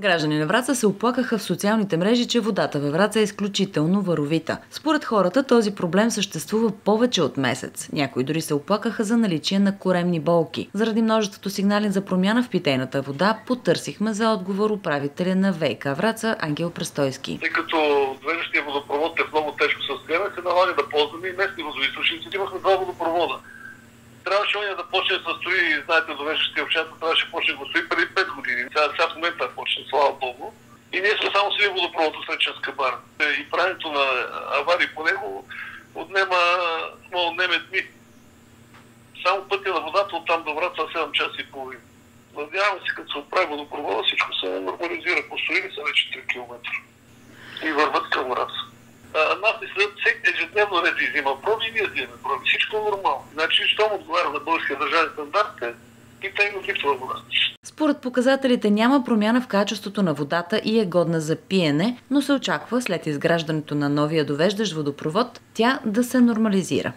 Граждани на Враца се оплакаха в социалните мрежи, че водата във Враца е изключително варовита. Според хората този проблем съществува повече от месец. Някои дори се оплакаха за наличие на коремни болки. Заради множеството сигнали за промяна в питейната вода, потърсихме за отговор управителя на ВК Враца Ангел Престойски. Тъй като движещия водопровод е в много тежко състояние, се налага да ползваме и местни водоизточници. Имахме два водопровода. Трябваше да почне да се строи, знаете, довеждащия общината трябваше да почне да го строи преди 5 години. Сега, сега в момента почне, слава Богу. И ние сме само с един водопровод Среченска бар. И правенето на аварии по него отнема, може отнеме дни. Само пътя на водата от там до Враца 7 часа и половина. Надяваме се, като се оправи водопровода, всичко се нормализира. Построили са вече 3 км. И върват към Враца нас ни следят всеки ежедневно ред взима проби и ние взимаме проби. Всичко е нормално. Значи, щом отговаря на българския държавен стандарт, е питейно липсва вода. Според показателите няма промяна в качеството на водата и е годна за пиене, но се очаква след изграждането на новия довеждащ водопровод тя да се нормализира.